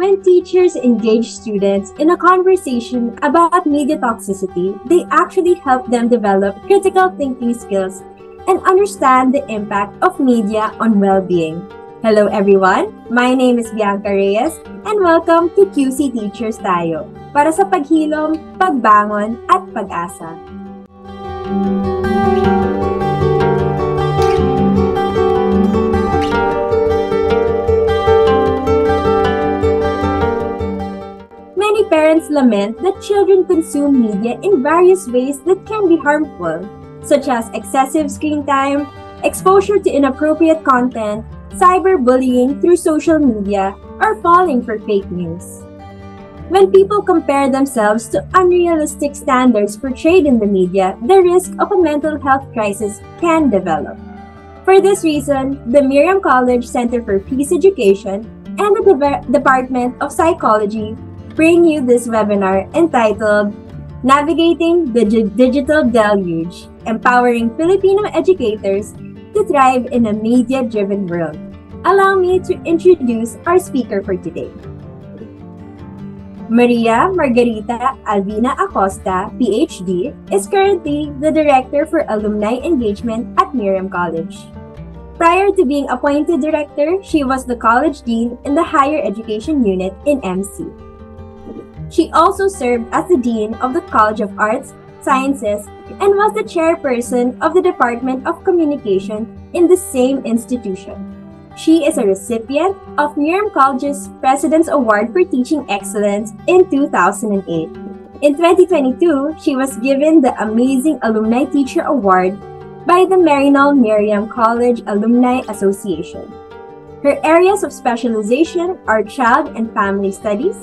when teachers engage students in a conversation about media toxicity, they actually help them develop critical thinking skills and understand the impact of media on well being. Hello, everyone. My name is Bianca Reyes, and welcome to QC Teachers Tayo para sa paghilom, pagbangon, at pag-asa. Many parents lament that children consume media in various ways that can be harmful, such as excessive screen time, exposure to inappropriate content, cyberbullying through social media, or falling for fake news. When people compare themselves to unrealistic standards portrayed in the media, the risk of a mental health crisis can develop. For this reason, the Miriam College Center for Peace Education and the De- Department of Psychology bring you this webinar entitled Navigating the Digital Deluge Empowering Filipino Educators to Thrive in a Media Driven World. Allow me to introduce our speaker for today. Maria Margarita Alvina Acosta, PhD, is currently the Director for Alumni Engagement at Miriam College. Prior to being appointed director, she was the college dean in the higher education unit in MC. She also served as the dean of the College of Arts, Sciences, and was the chairperson of the Department of Communication in the same institution. She is a recipient of Miriam College's President's Award for Teaching Excellence in 2008. In 2022, she was given the Amazing Alumni Teacher Award by the Maryknoll Miriam College Alumni Association. Her areas of specialization are child and family studies,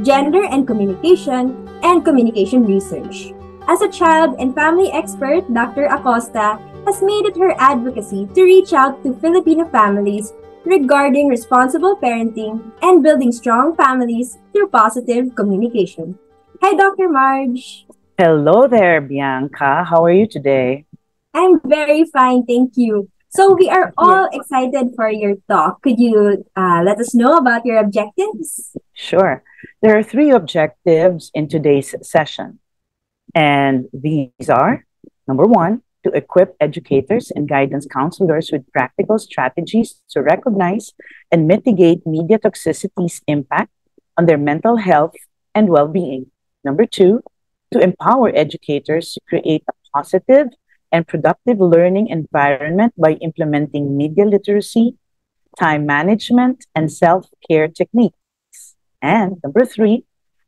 gender and communication, and communication research. As a child and family expert, Dr. Acosta has made it her advocacy to reach out to Filipino families regarding responsible parenting and building strong families through positive communication. Hi, Dr. Marge. Hello there, Bianca. How are you today? I'm very fine, thank you. So we are all excited for your talk. Could you uh, let us know about your objectives? Sure. There are three objectives in today's session. And these are number one, to equip educators and guidance counselors with practical strategies to recognize and mitigate media toxicity's impact on their mental health and well being. Number two, to empower educators to create a positive and productive learning environment by implementing media literacy, time management, and self care techniques. And number three,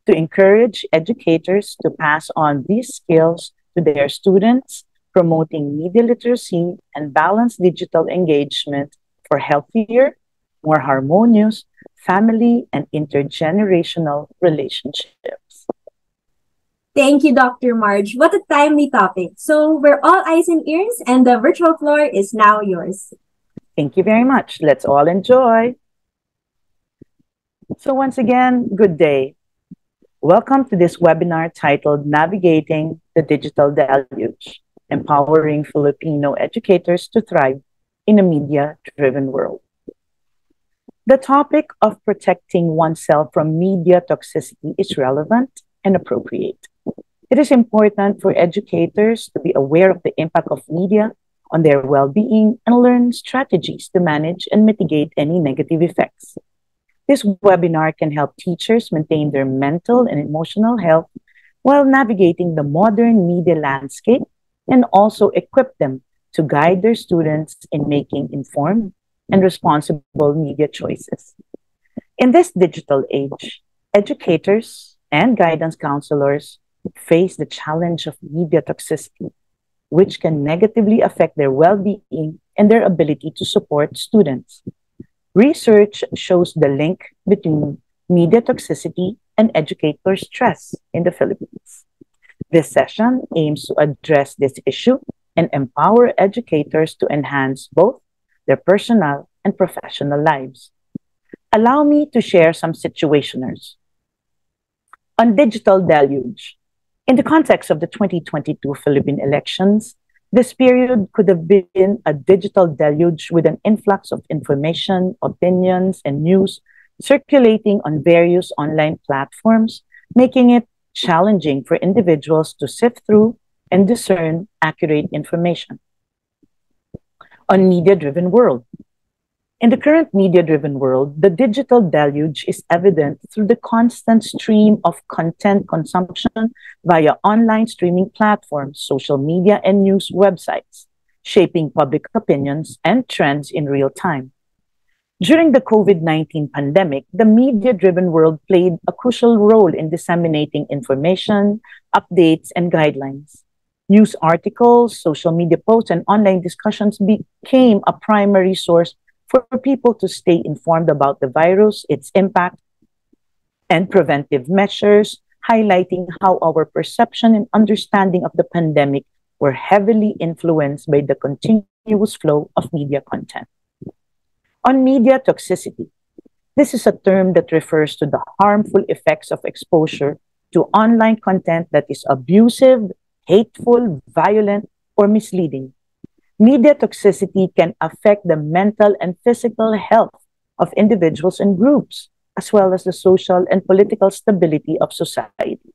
to encourage educators to pass on these skills to their students promoting media literacy and balanced digital engagement for healthier, more harmonious family and intergenerational relationships. Thank you, Dr. Marge. What a timely topic. So we're all eyes and ears, and the virtual floor is now yours. Thank you very much. Let's all enjoy. So once again, good day. Welcome to this webinar titled Navigating the Digital Deluge empowering Filipino educators to thrive in a media driven world. The topic of protecting oneself from media toxicity is relevant and appropriate. It is important for educators to be aware of the impact of media on their well being and learn strategies to manage and mitigate any negative effects. This webinar can help teachers maintain their mental and emotional health while navigating the modern media landscape and also equip them to guide their students in making informed and responsible media choices. In this digital age, educators and guidance counselors face the challenge of media toxicity, which can negatively affect their well being and their ability to support students. Research shows the link between media toxicity and educator stress in the Philippines. This session aims to address this issue and empower educators to enhance both their personal and professional lives. Allow me to share some situationers. On digital deluge, in the context of the 2022 Philippine elections, this period could have been a digital deluge with an influx of information, opinions, and news circulating on various online platforms, making it challenging for individuals to sift through and discern accurate information. On media-driven world. In the current media-driven world, the digital deluge is evident through the constant stream of content consumption via online streaming platforms, social media, and news websites, shaping public opinions and trends in real time. During the COVID 19 pandemic, the media driven world played a crucial role in disseminating information, updates, and guidelines. News articles, social media posts, and online discussions became a primary source for people to stay informed about the virus, its impact, and preventive measures, highlighting how our perception and understanding of the pandemic were heavily influenced by the continuous flow of media content. On media toxicity, this is a term that refers to the harmful effects of exposure to online content that is abusive, hateful, violent, or misleading. Media toxicity can affect the mental and physical health of individuals and groups, as well as the social and political stability of society.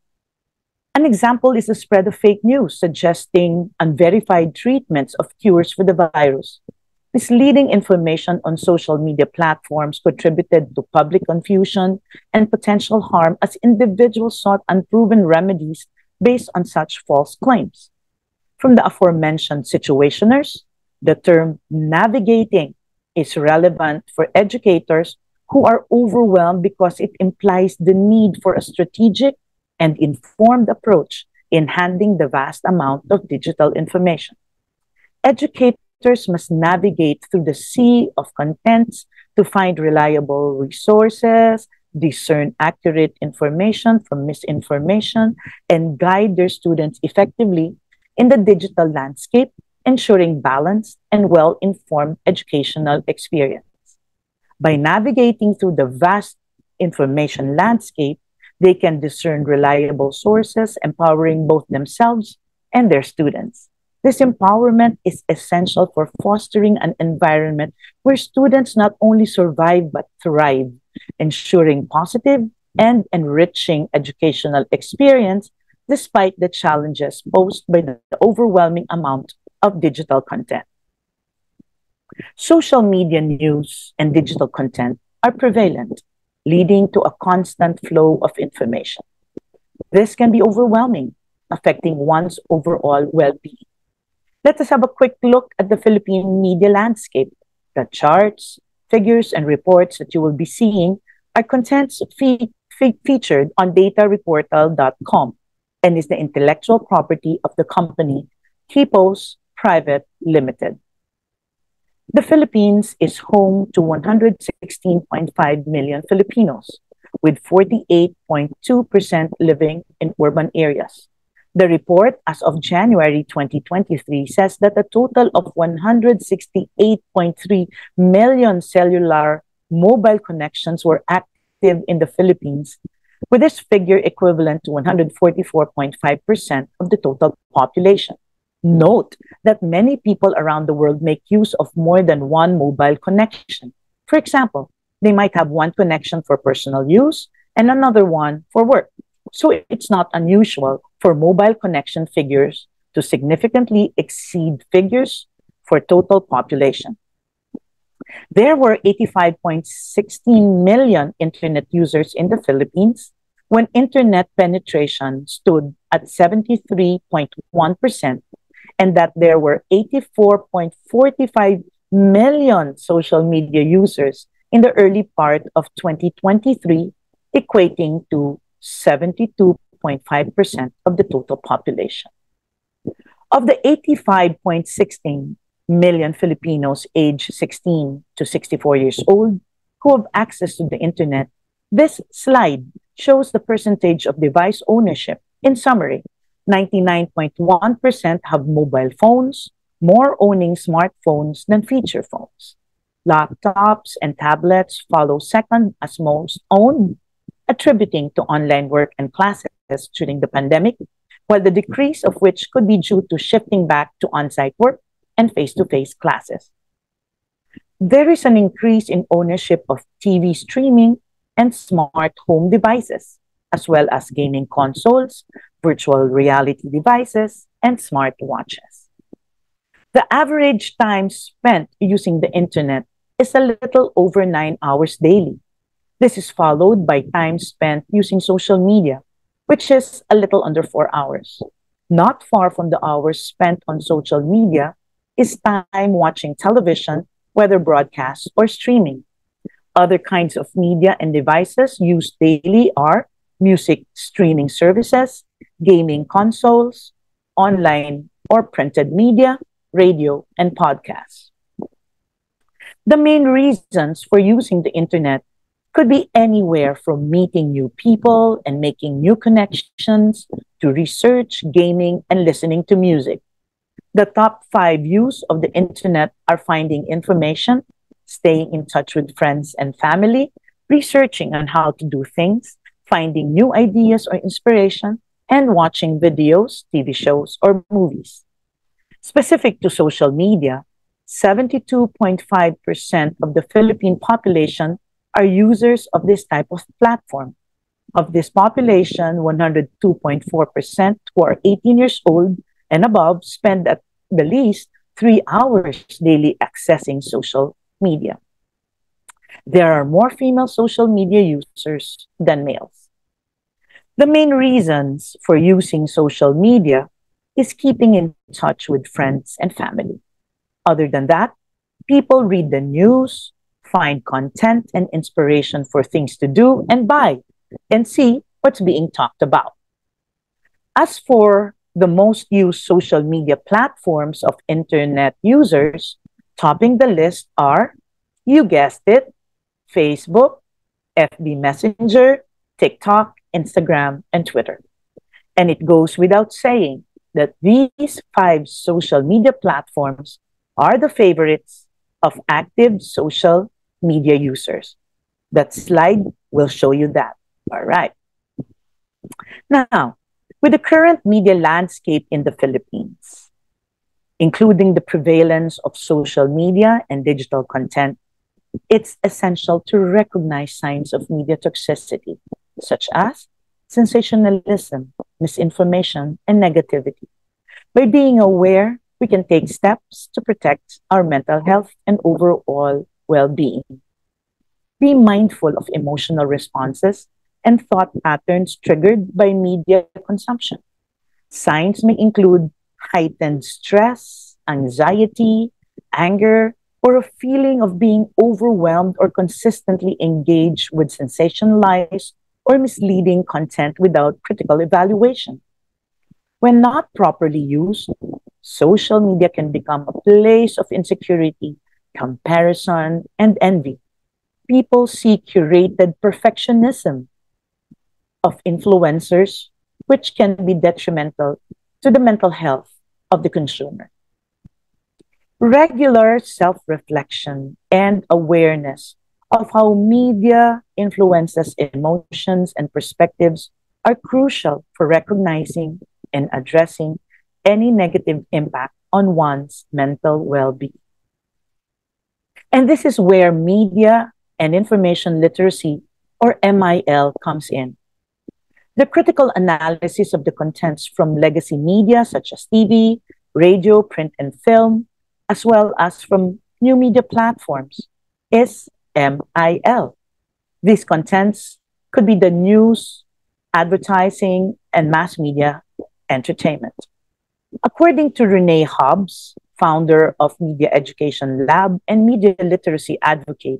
An example is the spread of fake news suggesting unverified treatments of cures for the virus, Misleading information on social media platforms contributed to public confusion and potential harm as individuals sought unproven remedies based on such false claims. From the aforementioned situationers, the term navigating is relevant for educators who are overwhelmed because it implies the need for a strategic and informed approach in handling the vast amount of digital information. Educators must navigate through the sea of contents to find reliable resources, discern accurate information from misinformation, and guide their students effectively in the digital landscape, ensuring balanced and well informed educational experience. By navigating through the vast information landscape, they can discern reliable sources, empowering both themselves and their students. This empowerment is essential for fostering an environment where students not only survive but thrive, ensuring positive and enriching educational experience despite the challenges posed by the overwhelming amount of digital content. Social media news and digital content are prevalent, leading to a constant flow of information. This can be overwhelming, affecting one's overall well being. Let us have a quick look at the Philippine media landscape. The charts, figures, and reports that you will be seeing are contents fe fe featured on datareportal.com and is the intellectual property of the company Kepios Private Limited. The Philippines is home to 116.5 million Filipinos, with 48.2% living in urban areas. The report as of January 2023 says that a total of 168.3 million cellular mobile connections were active in the Philippines, with this figure equivalent to 144.5% of the total population. Note that many people around the world make use of more than one mobile connection. For example, they might have one connection for personal use and another one for work. So it's not unusual for mobile connection figures to significantly exceed figures for total population. There were 85.16 million internet users in the Philippines when internet penetration stood at 73.1% and that there were 84.45 million social media users in the early part of 2023, equating to 72.5% of the total population. Of the 85.16 million Filipinos aged 16 to 64 years old who have access to the internet, this slide shows the percentage of device ownership. In summary, 99.1% have mobile phones, more owning smartphones than feature phones. Laptops and tablets follow second as most owned attributing to online work and classes during the pandemic, while the decrease of which could be due to shifting back to on site work and face to face classes. There is an increase in ownership of TV streaming and smart home devices, as well as gaming consoles, virtual reality devices, and smart watches. The average time spent using the internet is a little over nine hours daily. This is followed by time spent using social media, which is a little under four hours. Not far from the hours spent on social media is time watching television, whether broadcast or streaming. Other kinds of media and devices used daily are music streaming services, gaming consoles, online or printed media, radio, and podcasts. The main reasons for using the internet could be anywhere from meeting new people and making new connections to research, gaming, and listening to music. The top five use of the internet are finding information, staying in touch with friends and family, researching on how to do things, finding new ideas or inspiration, and watching videos, TV shows, or movies. Specific to social media, 72.5% of the Philippine population are users of this type of platform. Of this population, 102.4% who are 18 years old and above spend at the least three hours daily accessing social media. There are more female social media users than males. The main reasons for using social media is keeping in touch with friends and family. Other than that, people read the news, find content and inspiration for things to do and buy, and see what's being talked about. As for the most used social media platforms of internet users, topping the list are, you guessed it, Facebook, FB Messenger, TikTok, Instagram, and Twitter. And it goes without saying that these five social media platforms are the favorites of active social media users. That slide will show you that. All right. Now, with the current media landscape in the Philippines, including the prevalence of social media and digital content, it's essential to recognize signs of media toxicity, such as sensationalism, misinformation, and negativity. By being aware, we can take steps to protect our mental health and overall well being. Be mindful of emotional responses and thought patterns triggered by media consumption. Signs may include heightened stress, anxiety, anger, or a feeling of being overwhelmed or consistently engaged with sensationalized or misleading content without critical evaluation. When not properly used, social media can become a place of insecurity, comparison, and envy. People see curated perfectionism of influencers, which can be detrimental to the mental health of the consumer. Regular self reflection and awareness of how media influences emotions and perspectives are crucial for recognizing and addressing any negative impact on one's mental well being. And this is where media and information literacy, or MIL, comes in. The critical analysis of the contents from legacy media such as TV, radio, print, and film, as well as from new media platforms, is MIL. These contents could be the news, advertising, and mass media entertainment. According to Renee Hobbs, founder of Media Education Lab and media literacy advocate,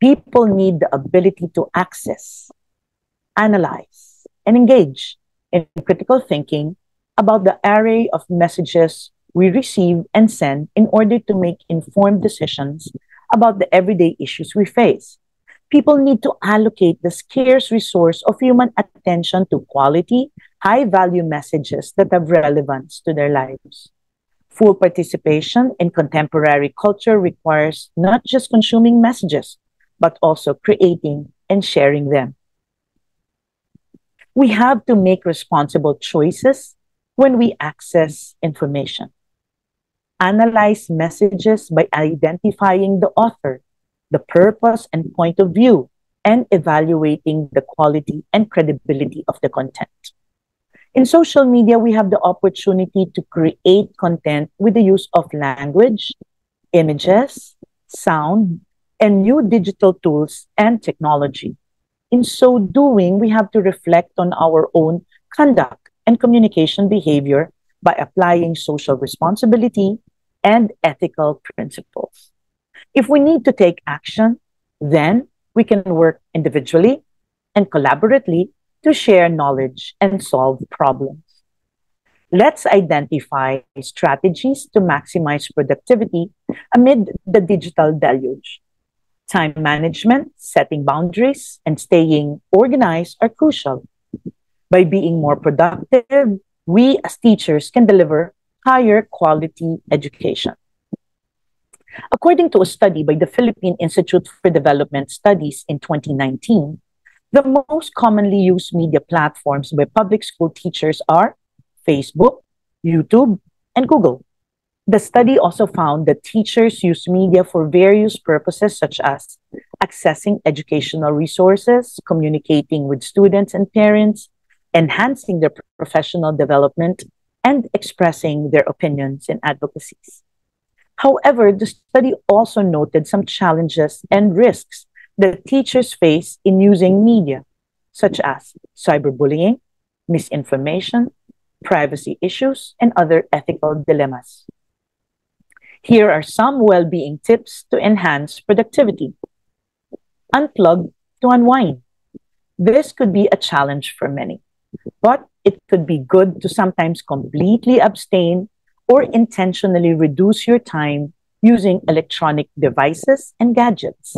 people need the ability to access, analyze, and engage in critical thinking about the array of messages we receive and send in order to make informed decisions about the everyday issues we face. People need to allocate the scarce resource of human attention to quality, high value messages that have relevance to their lives. Full participation in contemporary culture requires not just consuming messages, but also creating and sharing them. We have to make responsible choices when we access information analyze messages by identifying the author, the purpose and point of view, and evaluating the quality and credibility of the content. In social media, we have the opportunity to create content with the use of language, images, sound, and new digital tools and technology. In so doing, we have to reflect on our own conduct and communication behavior by applying social responsibility and ethical principles. If we need to take action, then we can work individually and collaboratively to share knowledge and solve problems. Let's identify strategies to maximize productivity amid the digital deluge. Time management, setting boundaries, and staying organized are crucial. By being more productive, we as teachers can deliver higher quality education. According to a study by the Philippine Institute for Development Studies in 2019, the most commonly used media platforms by public school teachers are Facebook, YouTube, and Google. The study also found that teachers use media for various purposes, such as accessing educational resources, communicating with students and parents, enhancing their professional development, and expressing their opinions and advocacies. However, the study also noted some challenges and risks that teachers face in using media, such as cyberbullying, misinformation, privacy issues, and other ethical dilemmas. Here are some well being tips to enhance productivity. Unplug to unwind. This could be a challenge for many, but it could be good to sometimes completely abstain or intentionally reduce your time using electronic devices and gadgets.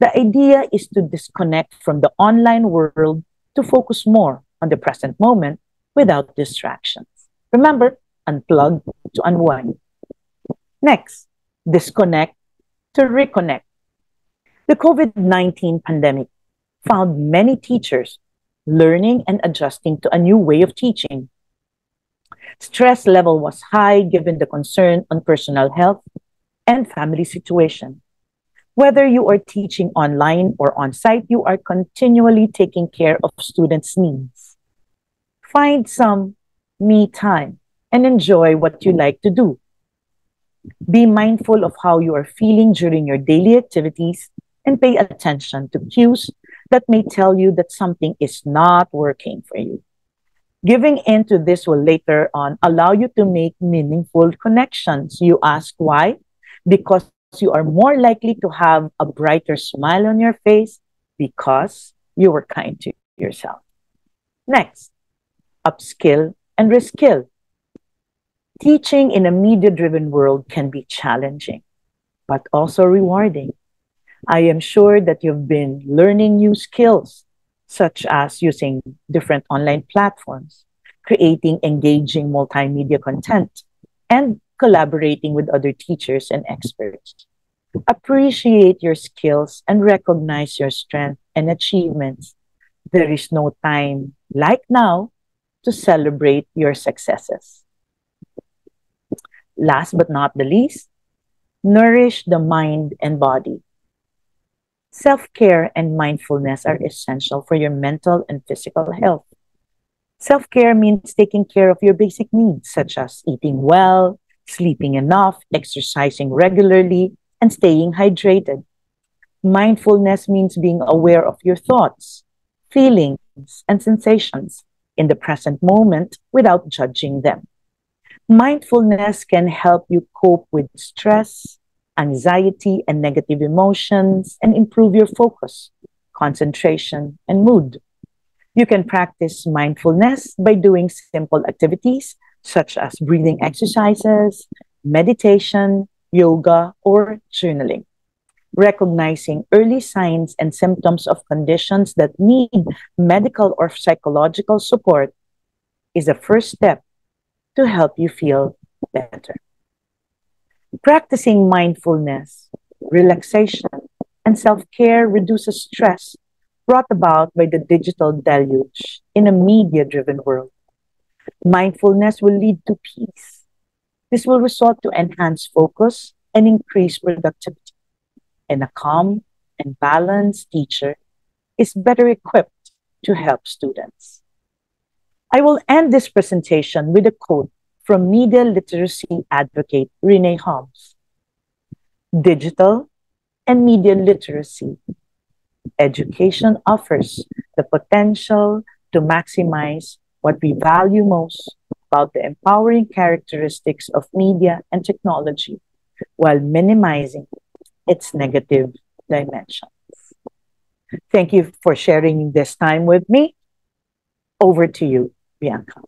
The idea is to disconnect from the online world to focus more on the present moment without distractions. Remember, unplug to unwind. Next, disconnect to reconnect. The COVID 19 pandemic found many teachers learning and adjusting to a new way of teaching Stress level was high given the concern on personal health and family situation. Whether you are teaching online or on site, you are continually taking care of students' needs. Find some me time and enjoy what you like to do. Be mindful of how you are feeling during your daily activities and pay attention to cues that may tell you that something is not working for you. Giving in to this will later on allow you to make meaningful connections. You ask why? Because you are more likely to have a brighter smile on your face because you were kind to yourself. Next, upskill and reskill. Teaching in a media driven world can be challenging, but also rewarding. I am sure that you've been learning new skills such as using different online platforms, creating engaging multimedia content, and collaborating with other teachers and experts. Appreciate your skills and recognize your strength and achievements. There is no time like now to celebrate your successes. Last but not the least, nourish the mind and body. Self care and mindfulness are essential for your mental and physical health. Self care means taking care of your basic needs, such as eating well, sleeping enough, exercising regularly, and staying hydrated. Mindfulness means being aware of your thoughts, feelings, and sensations in the present moment without judging them. Mindfulness can help you cope with stress, anxiety and negative emotions, and improve your focus, concentration, and mood. You can practice mindfulness by doing simple activities such as breathing exercises, meditation, yoga, or journaling. Recognizing early signs and symptoms of conditions that need medical or psychological support is a first step to help you feel better. Practicing mindfulness, relaxation, and self care reduces stress brought about by the digital deluge in a media driven world. Mindfulness will lead to peace. This will result to enhanced focus and increased productivity. And a calm and balanced teacher is better equipped to help students. I will end this presentation with a quote from media literacy advocate Renee Hobbs. Digital and media literacy education offers the potential to maximize what we value most about the empowering characteristics of media and technology while minimizing its negative dimensions. Thank you for sharing this time with me. Over to you, Bianca.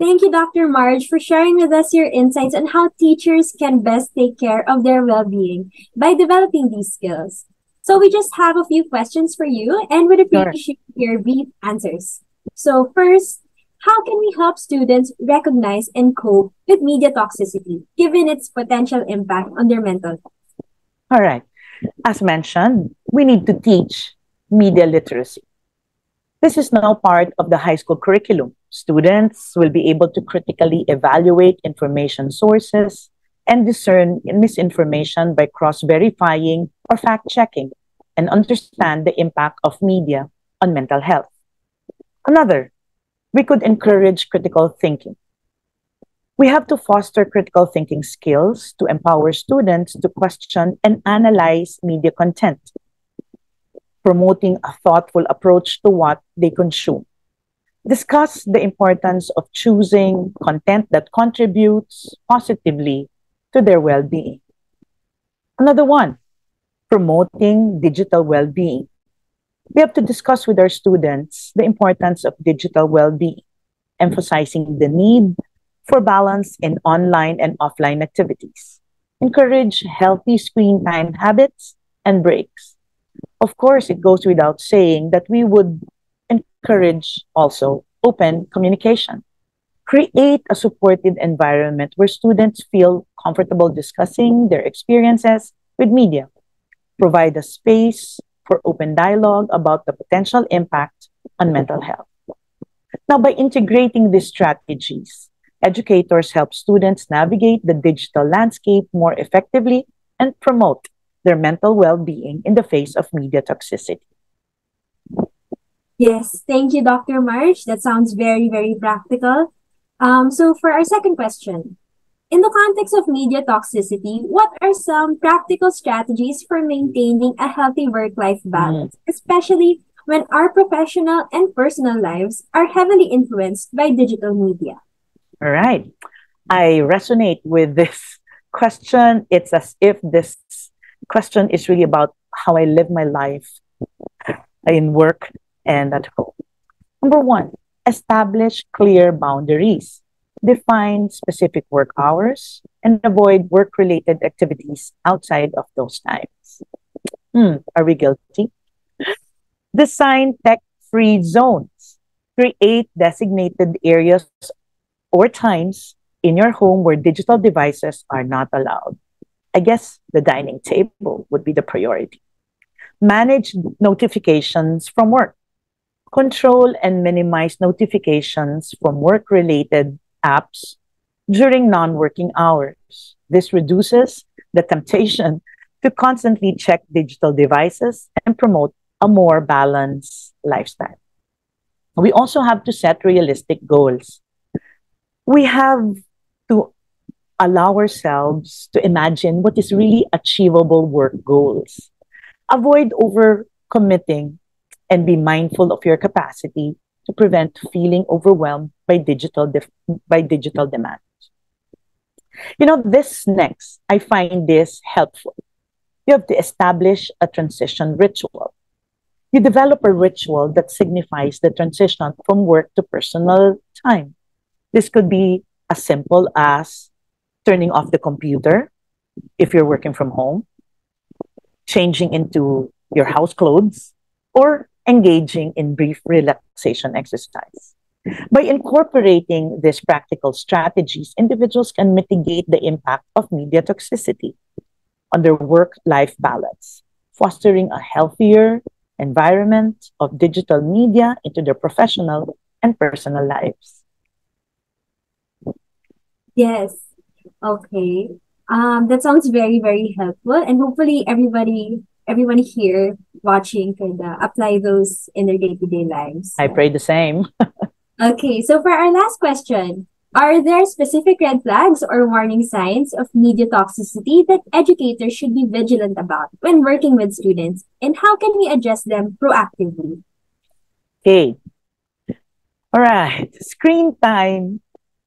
Thank you, Dr. Marge, for sharing with us your insights on how teachers can best take care of their well being by developing these skills. So, we just have a few questions for you and would appreciate sure. your brief answers. So, first, how can we help students recognize and cope with media toxicity given its potential impact on their mental health? All right. As mentioned, we need to teach media literacy. This is now part of the high school curriculum. Students will be able to critically evaluate information sources and discern misinformation by cross verifying or fact checking and understand the impact of media on mental health. Another, we could encourage critical thinking. We have to foster critical thinking skills to empower students to question and analyze media content, promoting a thoughtful approach to what they consume. Discuss the importance of choosing content that contributes positively to their well being. Another one, promoting digital well being. We have to discuss with our students the importance of digital well being, emphasizing the need for balance in online and offline activities. Encourage healthy screen time habits and breaks. Of course, it goes without saying that we would encourage also open communication. Create a supportive environment where students feel comfortable discussing their experiences with media. Provide a space for open dialogue about the potential impact on mental health. Now, by integrating these strategies, educators help students navigate the digital landscape more effectively and promote their mental well being in the face of media toxicity. Yes, thank you, Dr. Marge. That sounds very, very practical. Um, so, for our second question, in the context of media toxicity, what are some practical strategies for maintaining a healthy work life balance, mm. especially when our professional and personal lives are heavily influenced by digital media? All right. I resonate with this question. It's as if this question is really about how I live my life in work and at home. Number one, establish clear boundaries define specific work hours, and avoid work related activities outside of those times. Hmm, are we guilty? Design tech free zones. Create designated areas or times in your home where digital devices are not allowed. I guess the dining table would be the priority. Manage notifications from work. Control and minimize notifications from work related apps during non working hours. This reduces the temptation to constantly check digital devices and promote a more balanced lifestyle. We also have to set realistic goals. We have to allow ourselves to imagine what is really achievable work goals. Avoid over committing and be mindful of your capacity to prevent feeling overwhelmed by digital by digital demands. You know, this next, I find this helpful. You have to establish a transition ritual. You develop a ritual that signifies the transition from work to personal time. This could be as simple as turning off the computer if you're working from home, changing into your house clothes, or engaging in brief relaxation exercise. By incorporating these practical strategies, individuals can mitigate the impact of media toxicity on their work life balance, fostering a healthier environment of digital media into their professional and personal lives. Yes. Okay. Um, that sounds very, very helpful. And hopefully, everybody everyone here watching can uh, apply those in their day-to-day lives. I pray the same. okay, so for our last question, are there specific red flags or warning signs of media toxicity that educators should be vigilant about when working with students, and how can we address them proactively? Okay. All right. Screen time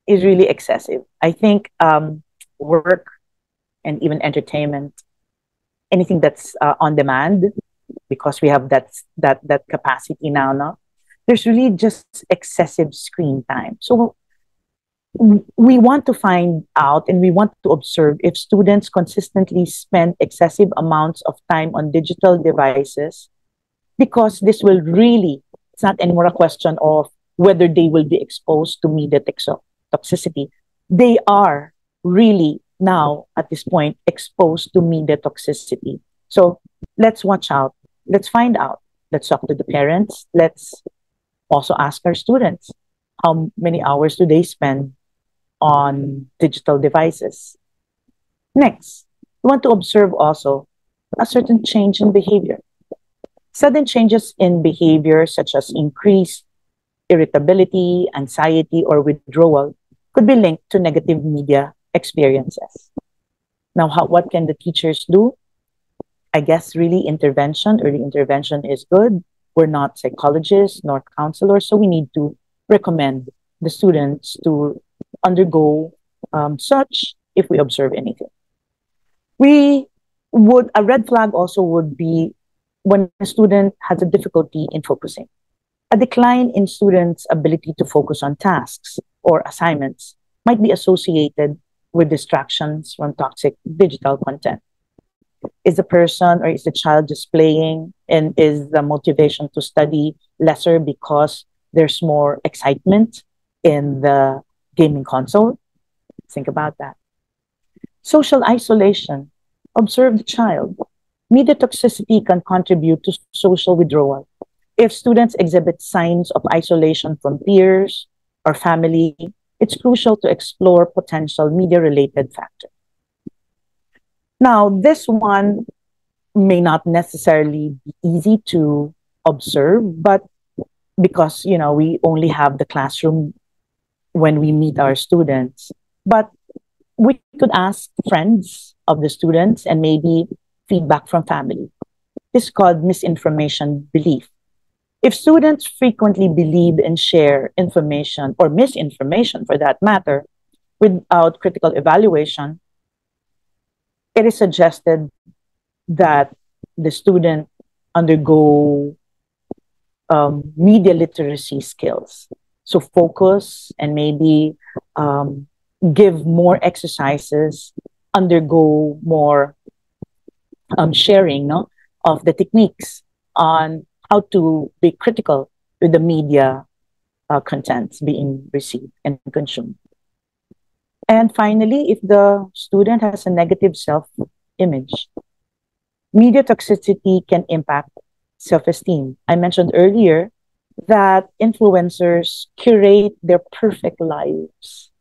is really excessive. I think um, work and even entertainment, anything that's uh, on demand, because we have that that that capacity now. No, there's really just excessive screen time. So we want to find out and we want to observe if students consistently spend excessive amounts of time on digital devices because this will really it's not anymore a question of whether they will be exposed to media toxicity they are really now at this point exposed to media toxicity so let's watch out let's find out let's talk to the parents let's also ask our students how many hours do they spend on digital devices. Next, we want to observe also a certain change in behavior. Sudden changes in behavior, such as increased irritability, anxiety, or withdrawal, could be linked to negative media experiences. Now, how, what can the teachers do? I guess really intervention, early intervention is good. We're not psychologists nor counselors, so we need to recommend the students to undergo um, such if we observe anything. We would, a red flag also would be when a student has a difficulty in focusing. A decline in students' ability to focus on tasks or assignments might be associated with distractions from toxic digital content. Is the person or is the child just playing and is the motivation to study lesser because there's more excitement in the gaming console. Think about that. Social isolation. Observe the child. Media toxicity can contribute to social withdrawal. If students exhibit signs of isolation from peers or family, it's crucial to explore potential media related factors. Now, this one may not necessarily be easy to observe, but because you know we only have the classroom when we meet our students. But we could ask friends of the students and maybe feedback from family. This is called misinformation belief. If students frequently believe and share information or misinformation for that matter without critical evaluation, it is suggested that the student undergo um, media literacy skills. So focus and maybe um, give more exercises, undergo more um, sharing no, of the techniques on how to be critical with the media uh, contents being received and consumed. And finally, if the student has a negative self image, media toxicity can impact self esteem. I mentioned earlier that influencers curate their perfect lives.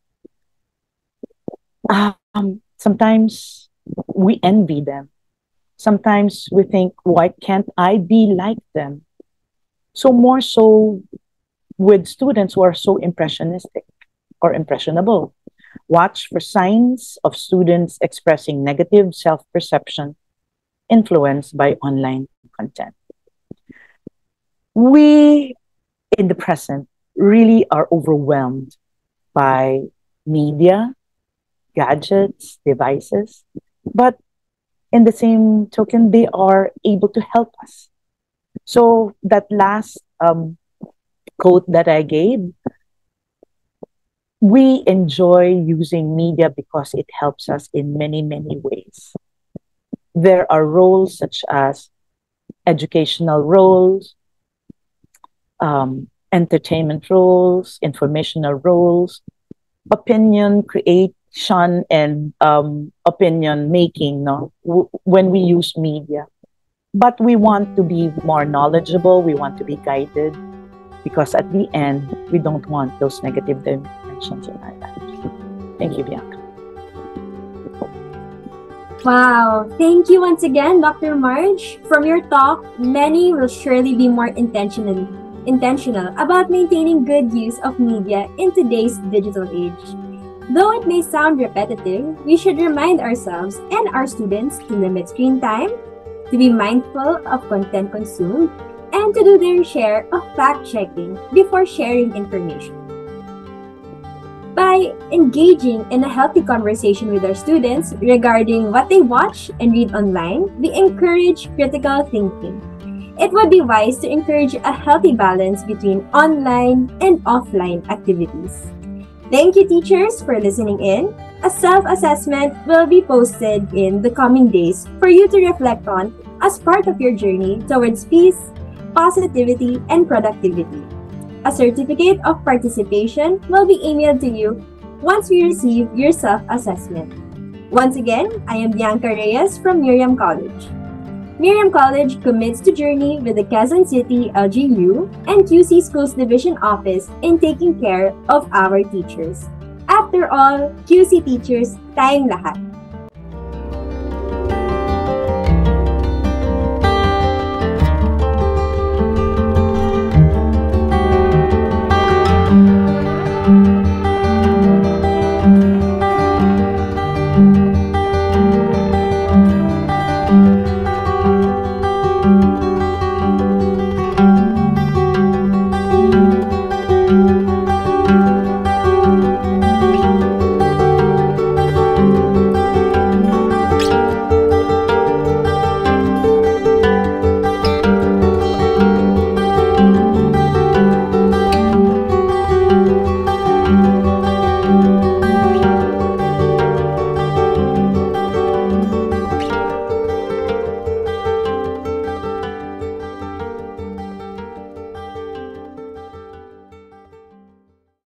Um, sometimes we envy them. Sometimes we think, why can't I be like them? So, more so with students who are so impressionistic or impressionable. Watch for signs of students expressing negative self perception influenced by online content. We in the present really are overwhelmed by media, gadgets, devices, but in the same token, they are able to help us. So that last um, quote that I gave, we enjoy using media because it helps us in many, many ways. There are roles such as educational roles, um, entertainment roles, informational roles, opinion creation, and um, opinion making no? W- when we use media. But we want to be more knowledgeable, we want to be guided, because at the end, we don't want those negative dimensions in our lives. Thank you, Bianca. Wow, thank you once again, Dr. Marge. From your talk, many will surely be more intentional intentional about maintaining good use of media in today's digital age. Though it may sound repetitive, we should remind ourselves and our students to limit screen time, to be mindful of content consumed, and to do their share of fact checking before sharing information. By engaging in a healthy conversation with our students regarding what they watch and read online, we encourage critical thinking it would be wise to encourage a healthy balance between online and offline activities. Thank you, teachers, for listening in. A self assessment will be posted in the coming days for you to reflect on as part of your journey towards peace, positivity, and productivity. A certificate of participation will be emailed to you once we receive your self assessment. Once again, I am Bianca Reyes from Miriam College. Miriam College commits to journey with the Quezon City LGU and QC Schools Division Office in taking care of our teachers. After all, QC teachers, tayong lahat.